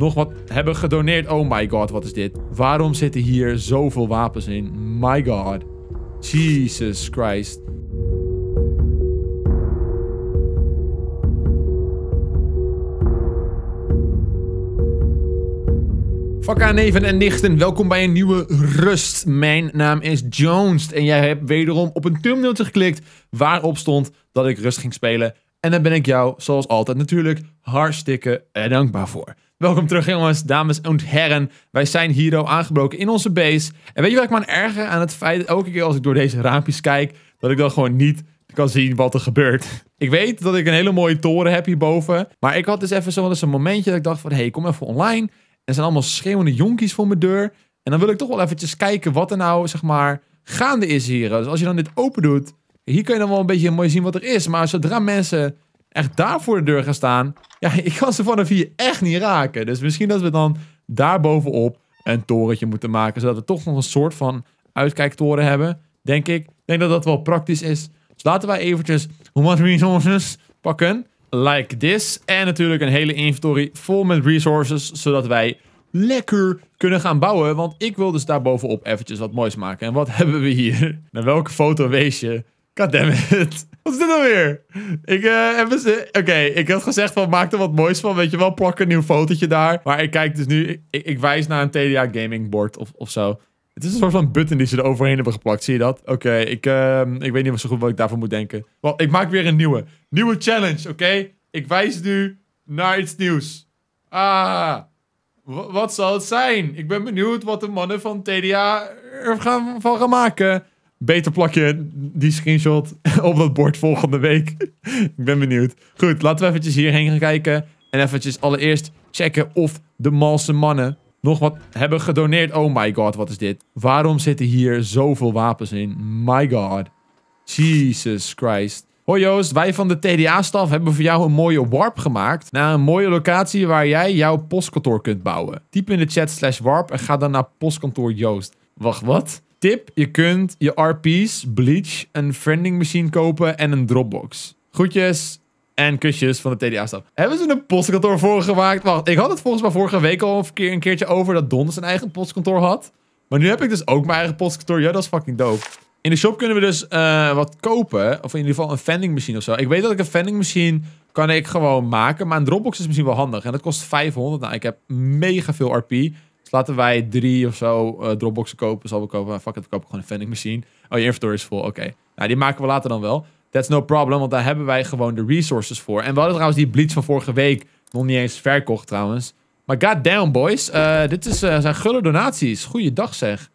nog wat hebben gedoneerd. Oh my god, wat is dit? Waarom zitten hier zoveel wapens in? My god. Jesus Christ. Fakka neven en nichten, welkom bij een nieuwe Rust. Mijn naam is Jones en jij hebt wederom op een thumbnailtje geklikt waarop stond dat ik Rust ging spelen. En daar ben ik jou, zoals altijd natuurlijk, hartstikke dankbaar voor. Welkom terug jongens, dames en heren. Wij zijn hier aangebroken in onze base. En weet je wat ik me aan erger aan het feit elke keer als ik door deze raampjes kijk, dat ik dan gewoon niet kan zien wat er gebeurt. Ik weet dat ik een hele mooie toren heb hierboven. Maar ik had dus even zo eens een momentje dat ik dacht van, hé, hey, kom even online. Er zijn allemaal schreeuwende jonkies voor mijn deur. En dan wil ik toch wel eventjes kijken wat er nou, zeg maar, gaande is hier. Dus als je dan dit open doet, hier kun je dan wel een beetje mooi zien wat er is. Maar zodra mensen echt daar voor de deur gaan staan, ja, ik kan ze vanaf hier echt niet raken. Dus misschien dat we dan daar bovenop een torentje moeten maken, zodat we toch nog een soort van uitkijktoren hebben, denk ik. Ik denk dat dat wel praktisch is. Dus laten wij eventjes wat resources pakken. Like this. En natuurlijk een hele inventory vol met resources, zodat wij lekker kunnen gaan bouwen. Want ik wil dus daar bovenop eventjes wat moois maken. En wat hebben we hier? Naar welke foto wees je? Goddammit. Wat is dit nou weer? Ik uh, heb eens... Oké, ik had gezegd van maak er wat moois van. Weet je wel, plak een nieuw fotootje daar. Maar ik kijk dus nu... Ik, wijs naar een TDA gaming board of, of zo. Het is een soort van button die ze er overheen hebben geplakt. Zie je dat? Oké, ik, uh, ik weet niet zo goed wat ik daarvoor moet denken. Wel, ik maak weer een nieuwe. Nieuwe challenge, oké? Ik wijs nu naar iets nieuws. Ah, wat zal het zijn? Ik ben benieuwd wat de mannen van TDA er gaan, van gaan maken. Beter plak je die screenshot op dat bord volgende week. ik ben benieuwd. Goed, laten we eventjes hierheen gaan kijken. En eventjes allereerst checken of de malse mannen nog wat hebben gedoneerd. Oh my god, wat is dit? Waarom zitten hier zoveel wapens in? My god. Jesus Christ. Hoi Joost, wij van de TDA-staf hebben voor jou een mooie warp gemaakt naar een mooie locatie waar jij jouw postkantoor kunt bouwen. Typ in de chat slash warp en ga dan naar postkantoor Joost. Wacht, wat? Tip, je kunt je RP's, Bleach, een friending machine kopen en een Dropbox. Groetjes en kusjes van de TDA-staf. Hebben ze een postkantoor voor gemaakt? Wacht, ik had het volgens mij vorige week al een, keer, een keertje over dat Don zijn eigen postkantoor had. Maar nu heb ik dus ook mijn eigen postkantoor. Ja, dat is fucking dope. In de shop kunnen we dus uh, wat kopen. Of in ieder geval een vending machine of zo. Ik weet dat ik een vending machine kan ik gewoon maken. Maar een Dropbox is misschien wel handig. En dat kost 500. Nou, ik heb mega veel RP. Dus laten wij drie of zo uh, Dropboxen kopen. Zal we kopen. Fuck it, we kopen gewoon een vending machine. Oh, je inventory is vol. Oké. Nou, die maken we later dan wel. That's no problem, want daar hebben wij gewoon de resources voor. En we hadden trouwens die bleach van vorige week nog niet eens verkocht trouwens. Maar goddamn boys, uh, dit is, uh, zijn gulle donaties. Goeiedag zeg.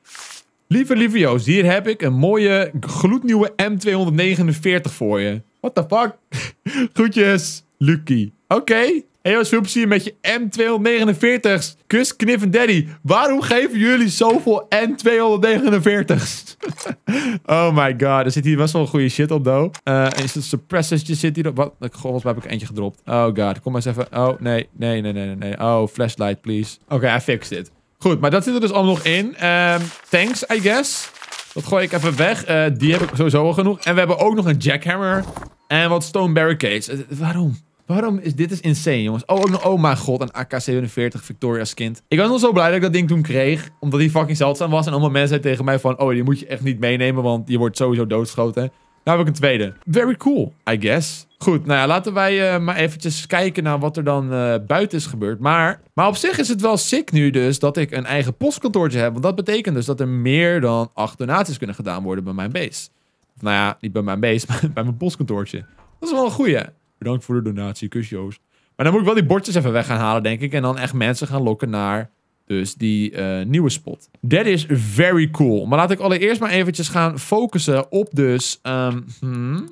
Lieve, lieve Joost, hier heb ik een mooie gloednieuwe M249 voor je. What the fuck? Groetjes, Lucky. Oké. Hey jongens, veel plezier met je M249's. Kus, Kniff en Daddy. Waarom geven jullie zoveel M249's? oh my god, er zit hier best wel goede shit op, though. Uh, is het suppressortje zit hier op? Wat? God, heb ik eentje gedropt. Oh god, kom maar eens even. Oh, nee, nee, nee, nee, nee. Oh, flashlight, please. Oké, okay, I fixed it. Goed, maar dat zit er dus allemaal nog in. Um, thanks, I guess. Dat gooi ik even weg. Uh, die heb ik sowieso al genoeg. En we hebben ook nog een jackhammer. En wat stone barricades. Uh, waarom? Waarom is dit is insane, jongens? Oh, oh, mijn god, een AK-47 Victoria's kind. Ik was nog zo blij dat ik dat ding toen kreeg. Omdat die fucking zeldzaam was. En allemaal mensen zeiden tegen mij van... Oh, die moet je echt niet meenemen, want je wordt sowieso doodgeschoten. Nou heb ik een tweede. Very cool, I guess. Goed, nou ja, laten wij uh, maar eventjes kijken naar wat er dan uh, buiten is gebeurd. Maar, maar op zich is het wel sick nu dus dat ik een eigen postkantoortje heb. Want dat betekent dus dat er meer dan acht donaties kunnen gedaan worden bij mijn base. Of, nou ja, niet bij mijn base, maar bij mijn postkantoortje. Dat is wel een goeie. Bedankt voor de donatie, kus Joost. Maar dan moet ik wel die bordjes even weg gaan halen, denk ik. En dan echt mensen gaan lokken naar dus die uh, nieuwe spot. Dat is very cool. Maar laat ik allereerst maar eventjes gaan focussen op dus... Um, hmm,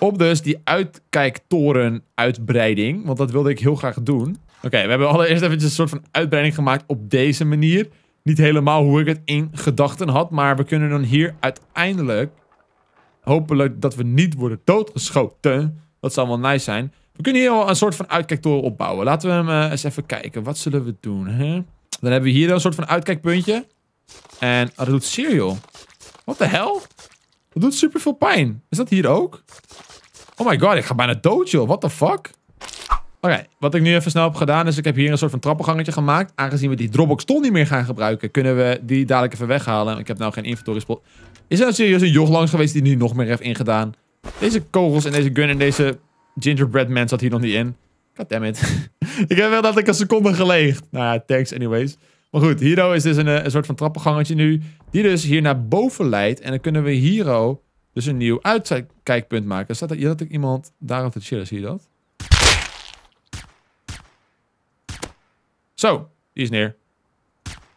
op dus die uitkijktoren uitbreiding. Want dat wilde ik heel graag doen. Oké, we hebben allereerst eventjes een soort van uitbreiding gemaakt op deze manier. Niet helemaal hoe ik het in gedachten had. Maar we kunnen dan hier uiteindelijk... Hopelijk dat we niet worden doodgeschoten. Dat zou wel nice zijn. We kunnen hier al een soort van uitkijktoren opbouwen. Laten we hem uh, eens even kijken. Wat zullen we doen? Hè? Dan hebben we hier een soort van uitkijkpuntje. En dat doet cereal. What the hell? Dat doet super veel pijn. Is dat hier ook? Oh my god, ik ga bijna dood, joh. What the fuck? Oké, wat ik nu even snel heb gedaan is ik heb hier een soort van trappengangetje gemaakt. Aangezien we die Dropbox toch niet meer gaan gebruiken, kunnen we die dadelijk even weghalen. Ik heb nou geen inventory spot. Is er nou serieus een joch langs geweest die nu nog meer heeft ingedaan? Deze kogels en deze gun en deze gingerbread man zat hier nog niet in. Goddammit. ik heb wel dat ik een seconde geleegd. Nou ja, thanks anyways. Maar goed, Hero is dus een, eh, een soort van trappengangetje nu. Die dus hier naar boven leidt. En dan kunnen we Hero dus een nieuw uitkijkpunt maken. Staat er, dat ik iemand daar op te chillen, zie je dat? Zo, die is neer.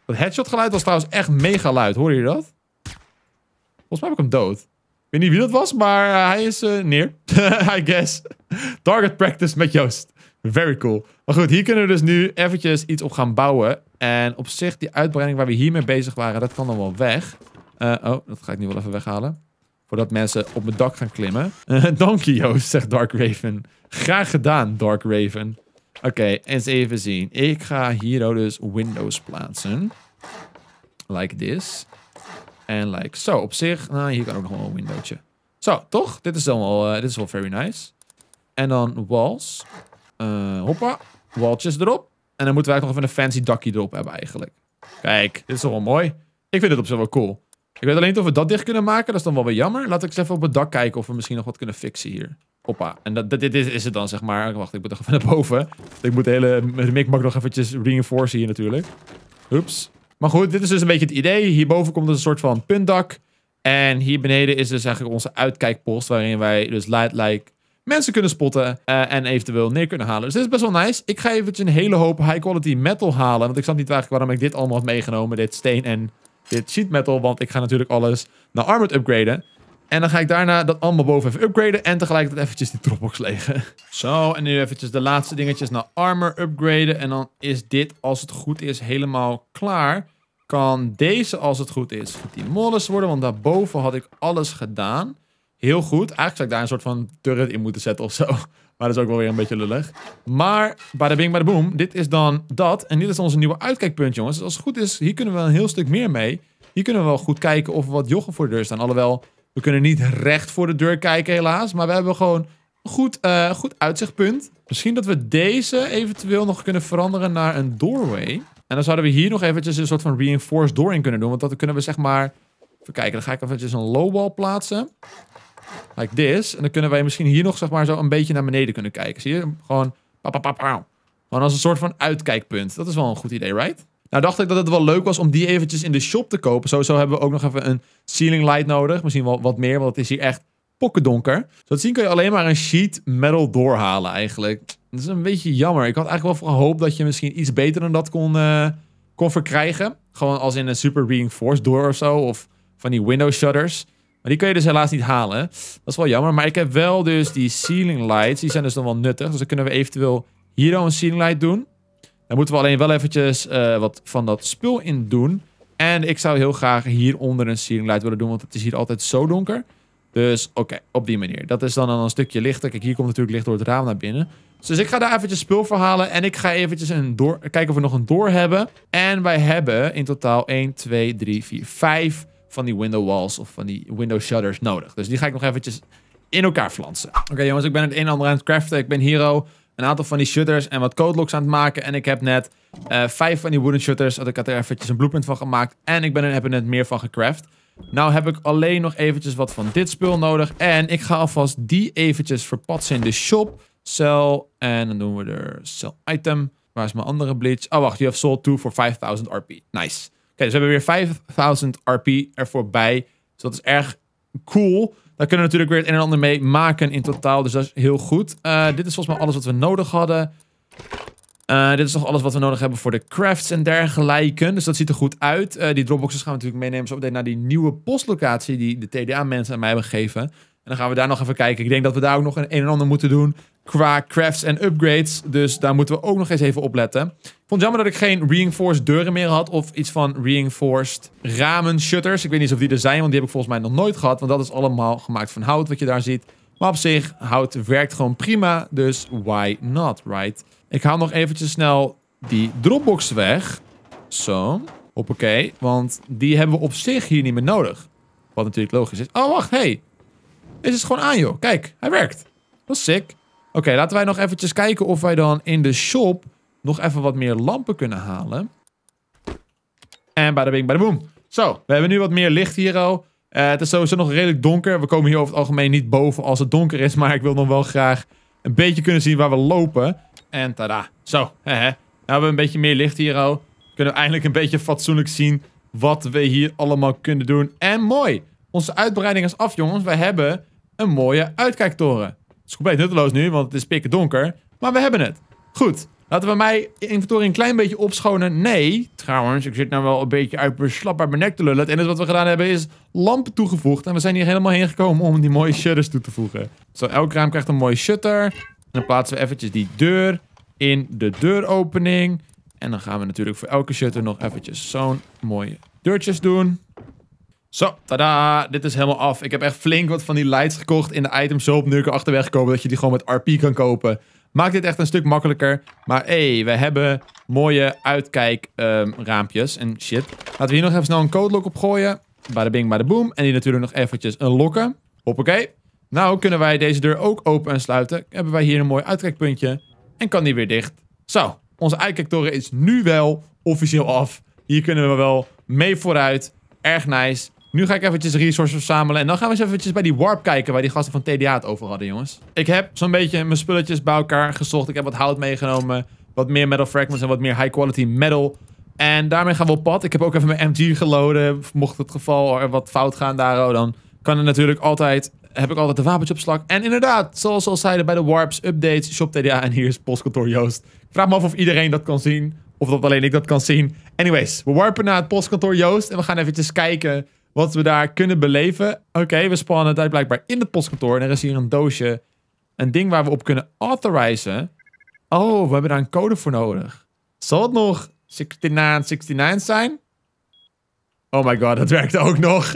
Dat headshot geluid was trouwens echt mega luid. Hoor je dat? Volgens mij heb ik hem dood. Weet niet wie dat was, maar uh, hij is uh, neer. I guess. Target practice met Joost. Very cool. Maar goed, hier kunnen we dus nu eventjes iets op gaan bouwen. En op zich, die uitbreiding waar we hiermee bezig waren, dat kan dan wel weg. Uh, oh, dat ga ik nu wel even weghalen. Voordat mensen op mijn dak gaan klimmen. Dank je, Joost, zegt Dark Raven. Graag gedaan, Dark Raven. Oké, eens even zien. Ik ga hier dus windows plaatsen. Like this. En like zo. Op zich, nou, hier kan ook nog wel een windowtje. Zo, toch? Dit is dan wel, uh, dit is wel very nice. En dan walls. Uh, hoppa. Walltjes erop. En dan moeten wij nog even een fancy dakje erop hebben eigenlijk. Kijk, dit is toch wel mooi. Ik vind het op zich wel cool. Ik weet alleen niet of we dat dicht kunnen maken. Dat is dan wel weer jammer. Laat ik eens even op het dak kijken of we misschien nog wat kunnen fixen hier. Hoppa. En dat, dit, dit is het dan, zeg maar. Wacht, ik moet nog even naar boven. Ik moet de hele mikmak nog eventjes reinforcen hier natuurlijk. Oeps. Maar goed, dit is dus een beetje het idee. Hierboven komt dus een soort van puntdak. En hier beneden is dus eigenlijk onze uitkijkpost. Waarin wij dus light like mensen kunnen spotten. Uh, en eventueel neer kunnen halen. Dus dit is best wel nice. Ik ga eventjes een hele hoop high quality metal halen. Want ik snap niet eigenlijk waarom ik dit allemaal had meegenomen. Dit steen en dit sheet metal. Want ik ga natuurlijk alles naar armored upgraden. En dan ga ik daarna dat allemaal boven even upgraden. En tegelijkertijd eventjes die dropbox legen. Zo, en nu eventjes de laatste dingetjes naar armor upgraden. En dan is dit, als het goed is, helemaal klaar. Kan deze, als het goed is, demolished worden. Want daarboven had ik alles gedaan. Heel goed. Eigenlijk zou ik daar een soort van turret in moeten zetten of zo. Maar dat is ook wel weer een beetje lullig. Maar, de bing, de boom. Dit is dan dat. En dit is onze nieuwe uitkijkpunt, jongens. Dus als het goed is, hier kunnen we een heel stuk meer mee. Hier kunnen we wel goed kijken of er wat joggen voor de deur staan. Alhoewel, we kunnen niet recht voor de deur kijken helaas. Maar we hebben gewoon een goed, uh, goed uitzichtpunt. Misschien dat we deze eventueel nog kunnen veranderen naar een doorway. En dan zouden we hier nog eventjes een soort van reinforced door in kunnen doen. Want dat kunnen we zeg maar... Even kijken, dan ga ik eventjes een low wall plaatsen. Like this. En dan kunnen wij misschien hier nog zeg maar zo een beetje naar beneden kunnen kijken. Zie je? Gewoon... Gewoon als een soort van uitkijkpunt. Dat is wel een goed idee, right? Nou dacht ik dat het wel leuk was om die eventjes in de shop te kopen. Sowieso hebben we ook nog even een ceiling light nodig. Misschien wel wat meer, want het is hier echt pokkendonker. Zodat zien kun je alleen maar een sheet metal doorhalen eigenlijk. Dat is een beetje jammer. Ik had eigenlijk wel gehoopt dat je misschien iets beter dan dat kon, uh, kon verkrijgen. Gewoon als in een super reinforced door of zo. Of van die window shutters. Maar die kun je dus helaas niet halen. Dat is wel jammer. Maar ik heb wel dus die ceiling lights. Die zijn dus dan wel nuttig. Dus dan kunnen we eventueel hier een ceiling light doen. Daar moeten we alleen wel eventjes uh, wat van dat spul in doen. En ik zou heel graag hieronder een ceiling light willen doen. Want het is hier altijd zo donker. Dus oké, op die manier. Dat is dan een stukje lichter. Kijk, hier komt natuurlijk licht door het raam naar binnen. Dus ik ga daar eventjes spul voor halen. En ik ga eventjes een door, kijken of we nog een door hebben. En wij hebben in totaal 1, 2, 3, 4, 5 van die window walls of van die window shutters nodig. Dus die ga ik nog eventjes in elkaar flansen. Oké jongens, ik ben het een en ander aan het craften. Ik ben hier een aantal van die shutters en wat code locks aan het maken. En ik heb net uh, vijf van die wooden shutters. Dat ik had er eventjes een blueprint van gemaakt. En ik ben er, heb net meer van gecraft. Nou heb ik alleen nog eventjes wat van dit spul nodig. En ik ga alvast die eventjes verpatsen in de shop. Sell. En dan doen we er sell item. Waar is mijn andere bleach? Oh wacht, you have sold two for 5000 RP. Nice. Oké, dus we hebben weer 5000 RP ervoor bij. Dus dat is erg cool. Daar kunnen we natuurlijk weer het een en ander mee maken in totaal. Dus dat is heel goed. Uh, dit is volgens mij alles wat we nodig hadden. Uh, dit is nog alles wat we nodig hebben voor de crafts en dergelijke. Dus dat ziet er goed uit. Uh, die dropboxes gaan we natuurlijk meenemen zo meteen naar die nieuwe postlocatie die de TDA-mensen aan mij hebben gegeven. Dan gaan we daar nog even kijken. Ik denk dat we daar ook nog een, een en ander moeten doen qua crafts en upgrades. Dus daar moeten we ook nog eens even op letten. Ik vond het jammer dat ik geen reinforced deuren meer had. Of iets van reinforced ramen shutters. Ik weet niet of die er zijn, want die heb ik volgens mij nog nooit gehad. Want dat is allemaal gemaakt van hout, wat je daar ziet. Maar op zich, hout werkt gewoon prima. Dus why not, right? Ik haal nog eventjes snel die dropbox weg. Zo. Hoppakee. Want die hebben we op zich hier niet meer nodig. Wat natuurlijk logisch is. Oh, wacht. Hey. Is gewoon aan, joh. Kijk, hij werkt. Dat is sick. Oké, laten wij nog eventjes kijken of wij dan in de shop nog even wat meer lampen kunnen halen. En de bing, de boom. Zo, we hebben nu wat meer licht hier al. Uh, het is sowieso nog redelijk donker. We komen hier over het algemeen niet boven als het donker is. Maar ik wil nog wel graag een beetje kunnen zien waar we lopen. En tada. Zo, hè. Nou hebben we een beetje meer licht hier al. Kunnen we eindelijk een beetje fatsoenlijk zien wat we hier allemaal kunnen doen. En mooi. Onze uitbreiding is af, jongens. We hebben een mooie uitkijktoren. Het is compleet nutteloos nu, want het is pikken donker. Maar we hebben het. Goed. Laten we mijn inventory een klein beetje opschonen. Nee, trouwens, ik zit nou wel een beetje uit mijn slap uit mijn nek te lullen. Het enige wat we gedaan hebben is lampen toegevoegd. En we zijn hier helemaal heen gekomen om die mooie shutters toe te voegen. Zo, elk raam krijgt een mooie shutter. En dan plaatsen we eventjes die deur in de deuropening. En dan gaan we natuurlijk voor elke shutter nog eventjes zo'n mooie deurtjes doen. Zo, tada, dit is helemaal af. Ik heb echt flink wat van die lights gekocht in de item shop. Nu ik gekomen dat je die gewoon met RP kan kopen. Maakt dit echt een stuk makkelijker. Maar hé, hey, we hebben mooie uitkijkraampjes um, en shit. Laten we hier nog even snel een code lock op gooien. Bada bing, bada boom. En die natuurlijk nog eventjes een lokken. Hoppakee. Nou kunnen wij deze deur ook open en sluiten. Hebben wij hier een mooi uitkijkpuntje. En kan die weer dicht. Zo, onze uitkijktoren is nu wel officieel af. Hier kunnen we wel mee vooruit. Erg nice. Nu ga ik eventjes resources verzamelen. En dan gaan we eens eventjes bij die warp kijken waar die gasten van TDA het over hadden, jongens. Ik heb zo'n beetje mijn spulletjes bij elkaar gezocht. Ik heb wat hout meegenomen. Wat meer metal fragments en wat meer high quality metal. En daarmee gaan we op pad. Ik heb ook even mijn MG geloden. Mocht het geval er wat fout gaan daar, dan kan er natuurlijk altijd... Heb ik altijd de wapentje op slag. En inderdaad, zoals al zeiden bij de warps, updates, shop TDA en hier is postkantoor Joost. Ik vraag me af of iedereen dat kan zien. Of dat alleen ik dat kan zien. Anyways, we warpen naar het postkantoor Joost. En we gaan eventjes kijken wat we daar kunnen beleven. Oké, we spannen daar blijkbaar in het postkantoor. En er is hier een doosje. Een ding waar we op kunnen authorizen. Oh, we hebben daar een code voor nodig. Zal het nog 6969 zijn? Oh my god, dat werkt ook nog.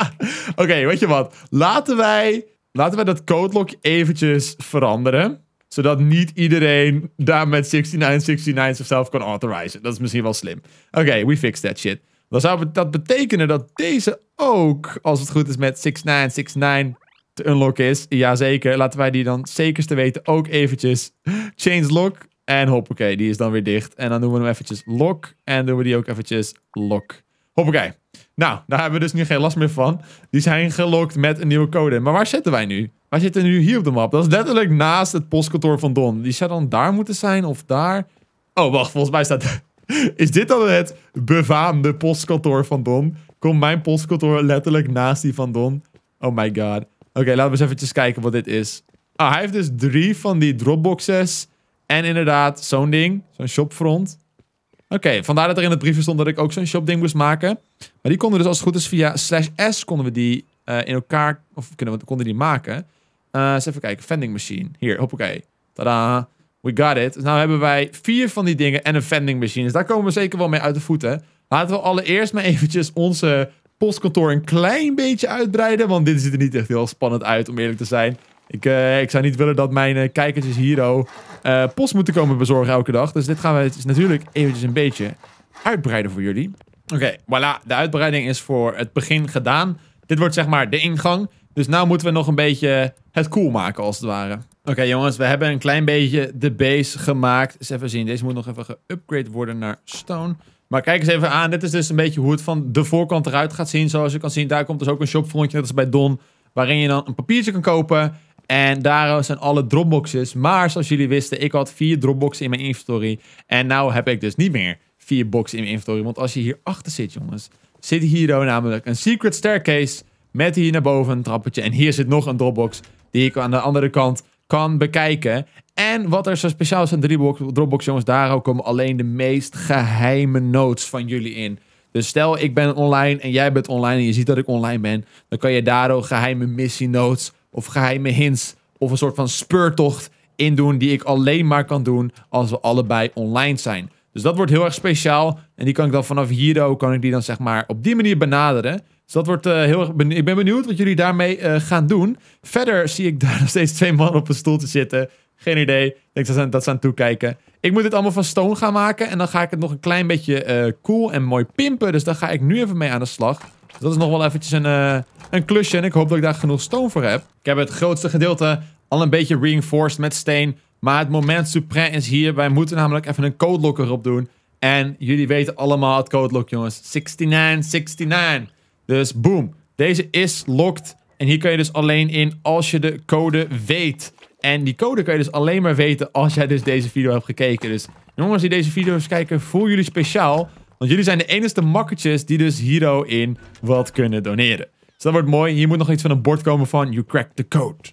Oké, weet je wat? Laten wij, laten wij dat codelock eventjes veranderen. Zodat niet iedereen daar met 6969 zichzelf kan authorizen. Dat is misschien wel slim. Oké, we fix that shit. Dan zou dat betekenen dat deze ook, als het goed is met 6969 te unlocken is. Jazeker, laten wij die dan zekerste weten ook eventjes change lock. En hoppakee, die is dan weer dicht. En dan doen we hem eventjes lock. En doen we die ook eventjes lock. Hoppakee. Nou, daar hebben we dus nu geen last meer van. Die zijn gelokt met een nieuwe code. Maar waar zitten wij nu? Wij zitten nu hier op de map. Dat is letterlijk naast het postkantoor van Don. Die zou dan daar moeten zijn of daar. Oh, wacht. Volgens mij staat is dit dan het befaamde postkantoor van Don? Komt mijn postkantoor letterlijk naast die van Don? Oh my god. Oké, laten we eens eventjes kijken wat dit is. Ah, hij heeft dus drie van die dropboxes. En inderdaad, zo'n ding. Zo'n shopfront. Oké, vandaar dat er in het briefje stond dat ik ook zo'n shopding moest maken. Maar die konden dus als het goed is via slash S konden we die uh, in elkaar... Of kunnen we, konden die maken. Uh, eens even kijken. Vending machine. Hier, hoppakee. Tada. We got it. Nou hebben wij vier van die dingen en een vending machine. Dus daar komen we zeker wel mee uit de voeten. Laten we allereerst maar eventjes onze postkantoor een klein beetje uitbreiden. Want dit ziet er niet echt heel spannend uit, om eerlijk te zijn. Ik, uh, ik zou niet willen dat mijn uh, kijkertjes hier uh, post moeten komen bezorgen elke dag. Dus dit gaan we dus natuurlijk eventjes een beetje uitbreiden voor jullie. Oké, voilà. De uitbreiding is voor het begin gedaan. Dit wordt zeg maar de ingang. Dus nu moeten we nog een beetje het cool maken, als het ware. Oké jongens, we hebben een klein beetje de base gemaakt. Eens even zien, deze moet nog even geupgrade worden naar stone. Maar kijk eens even aan, dit is dus een beetje hoe het van de voorkant eruit gaat zien. Zoals je kan zien, daar komt dus ook een shopfrontje, net als bij Don. Waarin je dan een papiertje kan kopen. En daar zijn alle dropboxes. Maar zoals jullie wisten, ik had vier dropboxen in mijn inventory. En nou heb ik dus niet meer vier boxen in mijn inventory. Want als je hier achter zit, jongens, zit hier namelijk een secret staircase. Met hier naar boven een trappetje. En hier zit nog een dropbox die ik aan de andere kant kan bekijken. En wat er zo speciaal is aan Dropbox, jongens, daar komen alleen de meest geheime notes van jullie in. Dus stel ik ben online en jij bent online en je ziet dat ik online ben, dan kan je daar ook geheime missie notes of geheime hints of een soort van speurtocht in doen die ik alleen maar kan doen als we allebei online zijn. Dus dat wordt heel erg speciaal en die kan ik dan vanaf hier kan ik die dan zeg maar op die manier benaderen. Dus dat wordt uh, heel erg... Ik ben benieuwd wat jullie daarmee uh, gaan doen. Verder zie ik daar nog steeds twee mannen op een stoel te zitten. Geen idee. Ik denk dat ze, dat ze aan toekijken. Ik moet dit allemaal van stone gaan maken. En dan ga ik het nog een klein beetje uh, cool en mooi pimpen. Dus daar ga ik nu even mee aan de slag. Dus dat is nog wel eventjes een, een klusje. En ik hoop dat ik daar genoeg stone voor heb. Ik heb het grootste gedeelte al een beetje reinforced met steen. Maar het moment suprême is hier. Wij moeten namelijk even een codelock erop doen. En jullie weten allemaal het codelock, jongens. 6969. Dus boom. Deze is locked. En hier kun je dus alleen in als je de code weet. En die code kun je dus alleen maar weten als jij dus deze video hebt gekeken. Dus jongens die deze video's kijken, voel jullie speciaal. Want jullie zijn de enige makketjes die dus hierdoor in wat kunnen doneren. Dus dat wordt mooi. Hier moet nog iets van een bord komen van you cracked the code.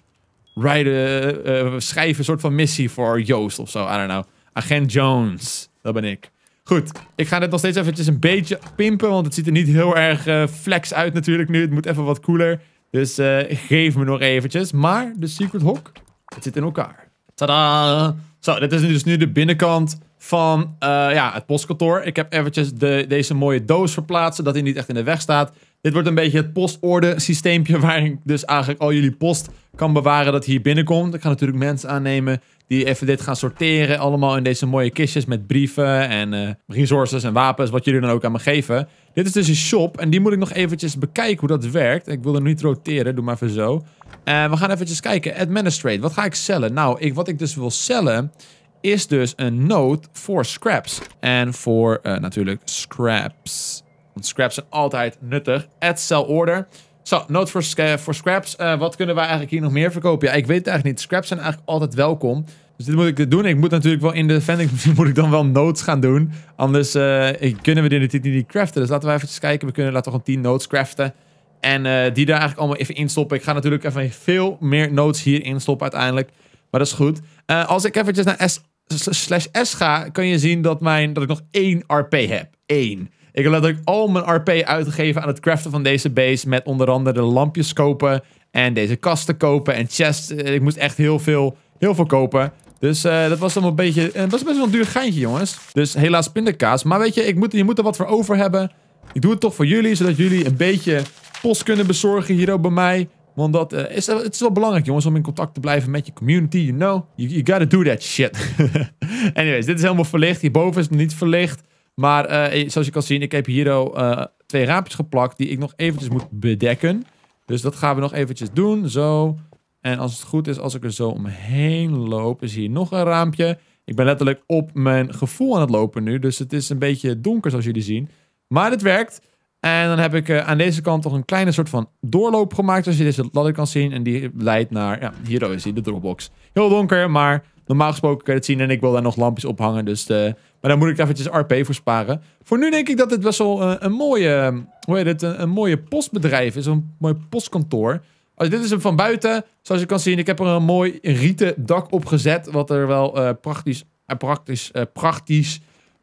Rijden, uh, schrijven een soort van missie voor Joost of zo. I don't know. Agent Jones. Dat ben ik. Goed, ik ga dit nog steeds eventjes een beetje pimpen, want het ziet er niet heel erg uh, flex uit natuurlijk nu. Het moet even wat cooler. Dus uh, geef me nog eventjes. Maar de Secret Hawk, het zit in elkaar. Tada! Zo, dit is dus nu de binnenkant van uh, ja, het postkantoor. Ik heb eventjes de, deze mooie doos verplaatst, zodat hij niet echt in de weg staat. Dit wordt een beetje het postorde systeempje waar ik dus eigenlijk al jullie post kan bewaren dat hier binnenkomt. Ik ga natuurlijk mensen aannemen die even dit gaan sorteren. Allemaal in deze mooie kistjes met brieven en uh, resources en wapens, wat jullie dan ook aan me geven. Dit is dus een shop en die moet ik nog eventjes bekijken hoe dat werkt. Ik wil er niet roteren, doe maar even zo. En uh, we gaan eventjes kijken. Administrate, wat ga ik cellen? Nou, ik, wat ik dus wil cellen is dus een node voor scraps. En voor uh, natuurlijk scraps. Scraps zijn altijd nuttig. Add cell order. Zo, note voor scraps. Uh, wat kunnen wij eigenlijk hier nog meer verkopen? Ja, ik weet het eigenlijk niet. Scraps zijn eigenlijk altijd welkom. Dus dit moet ik doen. Ik moet natuurlijk wel in de vending moet ik dan wel notes gaan doen. Anders uh, kunnen we dit natuurlijk niet craften. Dus laten we even kijken. We kunnen laten we gewoon 10 notes craften. En uh, die daar eigenlijk allemaal even instoppen. Ik ga natuurlijk even veel meer notes hier instoppen uiteindelijk. Maar dat is goed. als ik eventjes naar S slash S ga, kun je zien dat, mijn, dat ik nog één RP heb. Eén. Ik heb letterlijk al mijn RP uitgegeven aan het craften van deze base. Met onder andere de lampjes kopen. En deze kasten kopen. En chests. Ik moest echt heel veel, heel veel kopen. Dus uh, dat was allemaal een beetje... Dat was best wel een duur geintje, jongens. Dus helaas pindakaas. Maar weet je, ik moet, je moet er wat voor over hebben. Ik doe het toch voor jullie. Zodat jullie een beetje post kunnen bezorgen hier ook bij mij. Want dat is, het is wel belangrijk, jongens, om in contact te blijven met je community. You know, you, you gotta do that shit. Anyways, dit is helemaal verlicht. Hierboven is het niet verlicht. Maar uh, zoals je kan zien, ik heb hier uh, twee raampjes geplakt die ik nog eventjes moet bedekken. Dus dat gaan we nog eventjes doen. Zo. En als het goed is, als ik er zo omheen loop, is hier nog een raampje. Ik ben letterlijk op mijn gevoel aan het lopen nu. Dus het is een beetje donker zoals jullie zien. Maar het werkt. En dan heb ik uh, aan deze kant toch een kleine soort van doorloop gemaakt. Zoals je deze ladder kan zien. En die leidt naar, ja, hier is hij, de dropbox. Heel donker, maar normaal gesproken kun je het zien. En ik wil daar nog lampjes ophangen. Dus de, maar daar moet ik eventjes RP voor sparen. Voor nu denk ik dat dit best wel een, een mooie, hoe heet het, een, mooie postbedrijf is. Een mooi postkantoor. Als dit is hem van buiten. Zoals je kan zien, ik heb er een mooi rieten dak op gezet. Wat er wel uh, praktisch, uh, praktisch, praktisch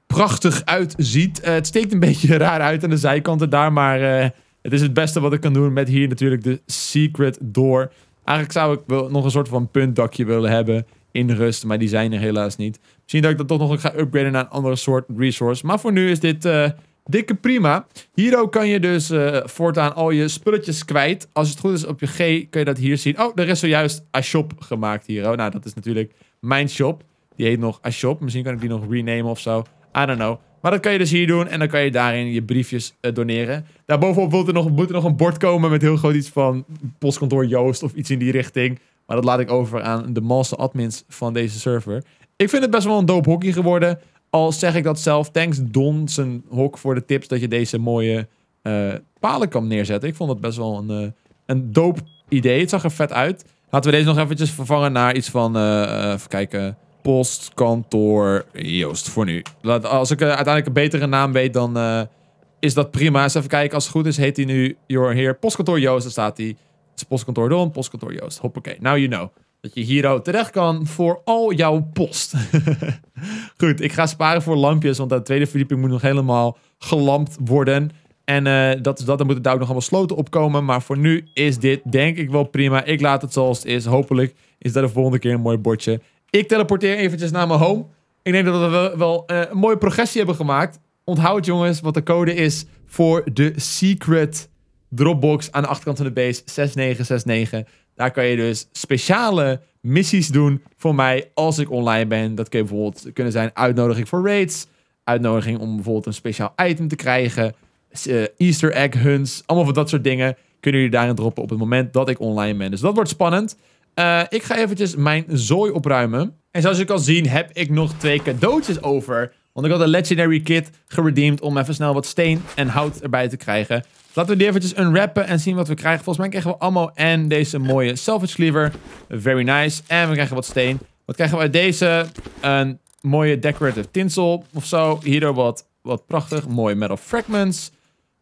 prachtig uitziet. het steekt een beetje raar uit aan de zijkanten daar. Maar het is het beste wat ik kan doen met hier natuurlijk de secret door. Eigenlijk zou ik wel nog een soort van puntdakje willen hebben in rust. Maar die zijn er helaas niet. Misschien dat ik dat toch nog ga upgraden naar een andere soort resource. Maar voor nu is dit uh, dikke prima. Hier ook kan je dus uh, voortaan al je spulletjes kwijt. Als het goed is op je G kun je dat hier zien. Oh, er is zojuist a shop gemaakt hier. Oh, nou, dat is natuurlijk mijn shop. Die heet nog a shop. Misschien kan ik die nog renamen of zo. I don't know. Maar dat kan je dus hier doen. En dan kan je daarin je briefjes uh, doneren. Daarbovenop moet er, nog, moet er nog een bord komen met heel groot iets van postkantoor Joost of iets in die richting. Maar dat laat ik over aan de master admins van deze server. Ik vind het best wel een dope hockey geworden. Al zeg ik dat zelf. Thanks Don zijn hok voor de tips dat je deze mooie uh, palen kan neerzetten. Ik vond het best wel een, uh, een dope idee. Het zag er vet uit. Laten we deze nog eventjes vervangen naar iets van, uh, even kijken, postkantoor Joost voor nu. Laat, als ik uiteindelijk een betere naam weet, dan is dat prima. Eens even kijken, als het goed is, heet hij nu Your Here Postkantoor Joost. Dan staat hij, postkantoor Don, postkantoor Joost. Hoppakee, now you know. Dat je hier terecht kan voor al jouw post. Goed, ik ga sparen voor lampjes, want de tweede verdieping moet nog helemaal gelampt worden. En uh, dat is dat, dan moeten daar ook nog allemaal sloten opkomen. Maar voor nu is dit denk ik wel prima. Ik laat het zoals het is. Hopelijk is dat de volgende keer een mooi bordje. Ik teleporteer eventjes naar mijn home. Ik denk dat we wel, uh, een mooie progressie hebben gemaakt. Onthoud jongens wat de code is voor de secret Dropbox aan de achterkant van de base 6969. Daar kan je dus speciale missies doen voor mij als ik online ben. Dat je bijvoorbeeld kunnen zijn uitnodiging voor raids, uitnodiging om bijvoorbeeld een speciaal item te krijgen, uh, Easter egg hunts, allemaal van dat soort dingen kunnen jullie daarin droppen op het moment dat ik online ben. Dus dat wordt spannend. Eh, ik ga eventjes mijn zooi opruimen. En zoals je kan zien heb ik nog twee cadeautjes over. Want ik had een Legendary Kit geredeemd om even snel wat steen en hout erbij te krijgen. Laten we die eventjes unwrappen en zien wat we krijgen. Volgens mij krijgen we allemaal en deze mooie Salvage Cleaver. Very nice. En we krijgen wat steen. Wat krijgen we uit deze? Een mooie decorative tinsel of zo. Hierdoor wat, wat prachtig. Mooie metal fragments.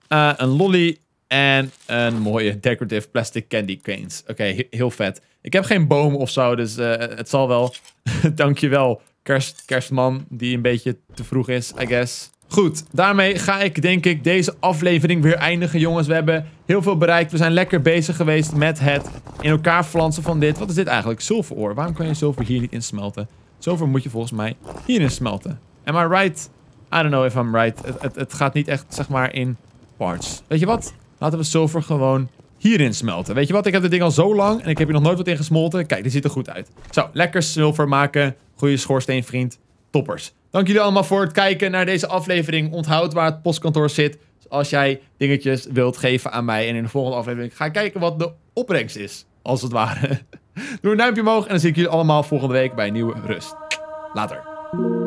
Uh, een lolly. En een mooie decorative plastic candy canes. Oké, heel vet. Ik heb geen boom of zo, dus uh, het zal wel. Dankjewel, kerst, kerstman, die een beetje te vroeg is, I guess. Goed, daarmee ga ik denk ik deze aflevering weer eindigen, jongens. We hebben heel veel bereikt. We zijn lekker bezig geweest met het in elkaar flansen van dit. Wat is dit eigenlijk? Zilveroor. Waarom kan je zilver hier niet in smelten? Zilver moet je volgens mij hierin smelten. Am I right? I don't know if I'm right. Het, het, het gaat niet echt, zeg maar, in parts. Weet je wat? Laten we zilver gewoon hierin smelten. Weet je wat? Ik heb dit ding al zo lang en ik heb hier nog nooit wat in gesmolten. Kijk, dit ziet er goed uit. Zo, lekker zilver maken. Goeie schoorsteenvriend. Toppers. Dank jullie allemaal voor het kijken naar deze aflevering. Onthoud waar het postkantoor zit. Als jij dingetjes wilt geven aan mij. En in de volgende aflevering ga ik kijken wat de opbrengst is. Als het ware. Doe een duimpje omhoog en dan zie ik jullie allemaal volgende week bij een nieuwe rust. Later.